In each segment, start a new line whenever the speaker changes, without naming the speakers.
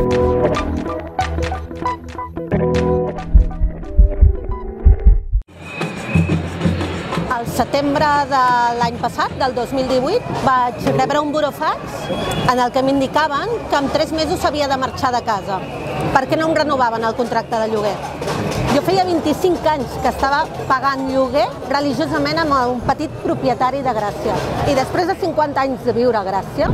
Al setembre de l'any passat, del 2018, vaig rebre un burofax en el que m'indicaven que en tres mesos havia de marxar de casa perquè no em renovaven el contracte de lloguer. Jo feia 25 anys que estava pagant lloguer religiosament amb un petit propietari de Gràcia. I després de 50 anys de viure a Gràcia,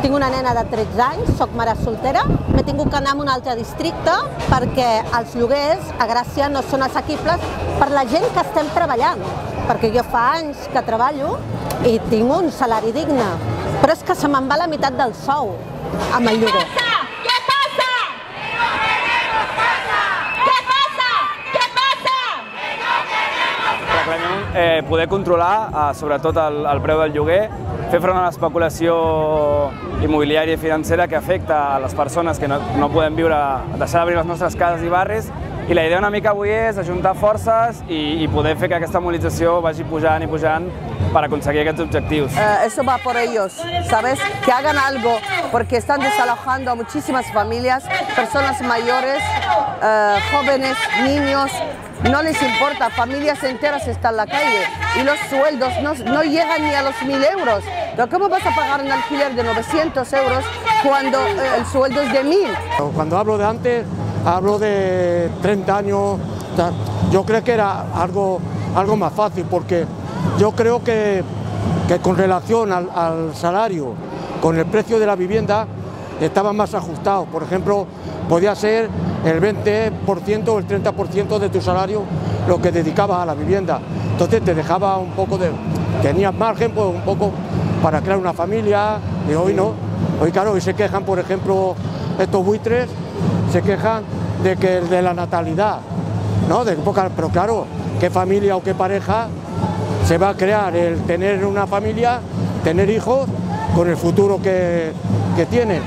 tinc una nena de 13 anys, sóc mare soltera, m'he tingut que anar a un altre districte perquè els lloguers a Gràcia no són assequibles per la gent que estem treballant. Perquè jo fa anys que treballo i tinc un salari digne, però és que se me'n va la meitat del sou amb el lloguer.
Reclamem eh, poder controlar, eh, sobretot el, el preu del lloguer, fer front a l'especulació immobiliària i financera que afecta a les persones que no, no podem viure, deixar d'obrir les nostres cases i barris, i la idea una mica avui és ajuntar forces i, i poder fer que aquesta mobilització vagi pujant i pujant per aconseguir aquests objectius.
Eh, eso va por ellos, ¿sabes? Que hagan algo, porque están desalojando a muchísimas familias, personas mayores, eh, jóvenes, niños, no les importa, familias enteras están en la calle y los sueldos no, no llegan ni a los mil euros. ¿cómo vas a pagar un alquiler de 900 euros cuando eh, el sueldo es de mil?
Cuando hablo de antes, hablo de 30 años. Yo creo que era algo, algo más fácil porque yo creo que, que con relación al, al salario, con el precio de la vivienda, estaban más ajustados. Por ejemplo, podía ser el 20% o el 30% de tu salario lo que dedicabas a la vivienda. Entonces te dejaba un poco de... Tenías margen pues un poco para crear una familia y hoy no. Hoy claro, hoy se quejan, por ejemplo, estos buitres, se quejan de que de la natalidad, ¿no? De poca, pero claro, qué familia o qué pareja se va a crear el tener una familia, tener hijos con el futuro que, que tienen.